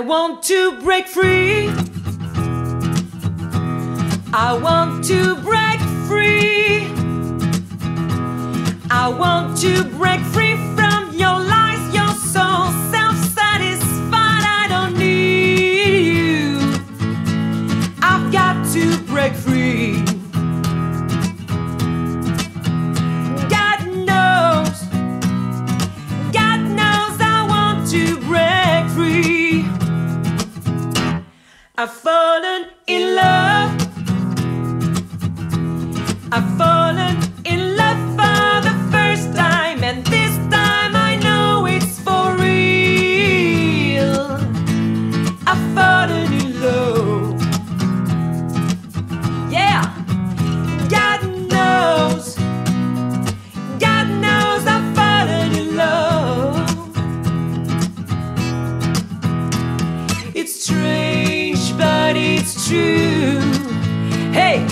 want to break free. I want to break free. I want to break free I've fallen in love. I've fallen it's true. Hey,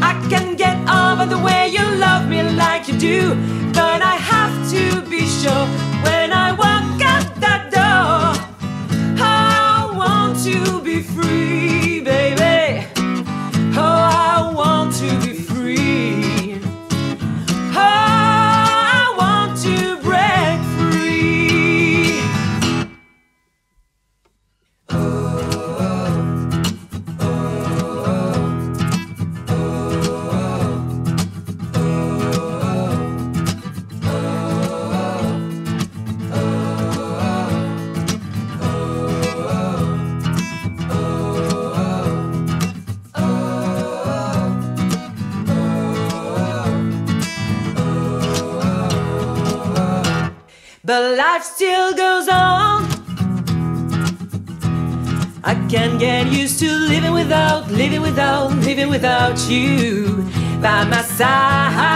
I can get over the way you love me like you do, but I have to be sure when I walk out that door. I want to be free, But life still goes on. I can't get used to living without, living without, living without you by my side.